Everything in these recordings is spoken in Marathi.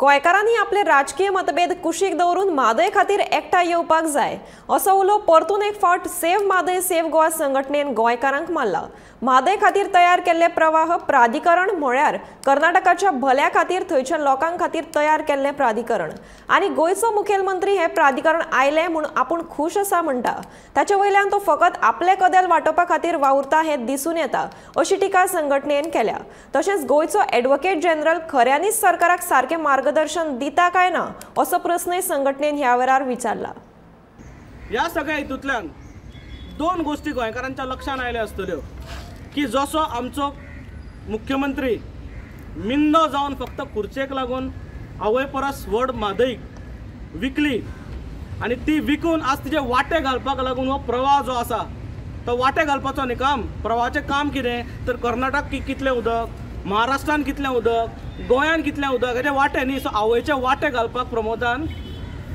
गोंयकारांनी आपले राजकीय मतभेद कुशीक दवरून म्हादय खातीर एकठांय येवपाक जाय. असो उलो परतून एक फावट सेव्ह म्हादय सेव्ह गोवा संघटनेन गोंयकारांक मारला. म्हादय खातीर तयार केल्ले प्रवाह प्राधिकरण म्हळ्यार कर्नाटकाच्या भल्या खातीर थंयच्या लोकांक खातीर तयार केल्लें प्राधिकरण. आनी गोंयचो मुखेलमंत्री हें प्राधिकरण आयलें म्हूण आपूण खूश आसा म्हणटा. ताचे वयल्यान तो फकत आपले कदेल वांटोवपा खातीर वावुरता हें दिसून येता अशी टिका संघटनेन केल्या. तशेंच गोंयचो एडवोकेट जनरल खऱ्यांनीच सरकाराक सारकें मार्गदर्शन दिता काय ना असो प्रस्नय संघटनेन ह्या वेळार विचारला. ह्या सगळ्या हितूंतल्यान दोन गोष्टी गोंयकारांच्या लक्षांत आयल्यो आसतल्यो की जसो आमचो मुख्यमंत्री मिन्न जावन फक्त खुर्चेक लागून आवय परस व्हड म्हादईक विकली आनी ती विकून आज तिचे वाटे घालपाक लागून हो प्रवाह जो आसा तो वाटे घालपाचो न्ही काम प्रवाहाचें काम कितें? तर कर्नाटक कितलें उदक? महाराष्ट्रान कितलें उदक गोंयान कितलें उदक हेच्या वांटे न्ही सो आवयचे वाटे घालपाक प्रमोदान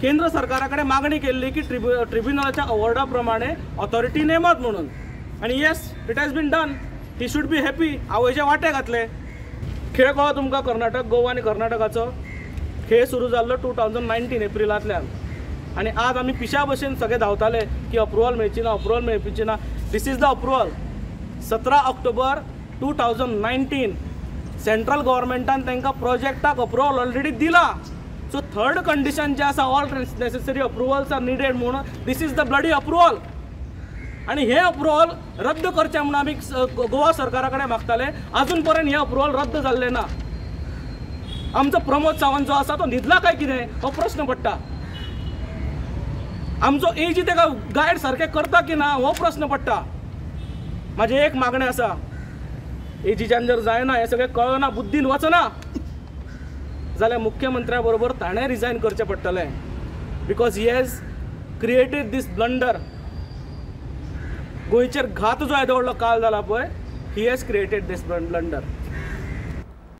केंद्र सरकारा कडेन मागणी केल्ली की ट्रिब्यु ट्रिब्युनलाच्या अवॉर्डा प्रमाणे ऑथॉरिटी नेमत म्हणून. आनी yes it has been done he should be happy आवयचे वाटे घातले. खेळ कळ्ळो तुमकां कर्नाटक गोवा आनी कर्नाटकाचो खेळ सुरू जाल्लो टू थावजंड नायन्टीन एप्रिलांतल्यान. आनी आज आमी पिशा भशेन सगळे धांवताले की अप्रुवल मेळची ना अप्रुवल मेळची ना दीस इज द अप्रुवल सतरा October two thousand nineteen central गोवोरमेंटान तांकां प्रोजेक्टाक अप्रुवल ऑलरेडी दिला. सो थर्ड कंडिशन जे आसा all necessary approvals are needed म्हणून this is the bloody approval आणि हे अप्रुवल रद्द करचे म्हणून आमी गोवा सरकारा कडेन मागताले. अजून पर्यंत हे अप्रुवल रद्द जाल्ले ना. आमचो प्रमोद सावंत जो आसा तो न्हिदला काय कितें हो प्रश्न पडटा. आमचो एजी तेका गायड सारकें करता की ना? हो प्रश्न पडटा. म्हाजें एक मागणें आसा एजीच्यान जर जायना हें सगळें कळना बुद्दीन वचना. जाल्यार मुख्यमंत्र्या बरोबर ताणें रिजायन करचें पडटलें because he has created this blunder गोंयचेर घात जो येदो व्हडलो काल जाला पळय he has created this blunder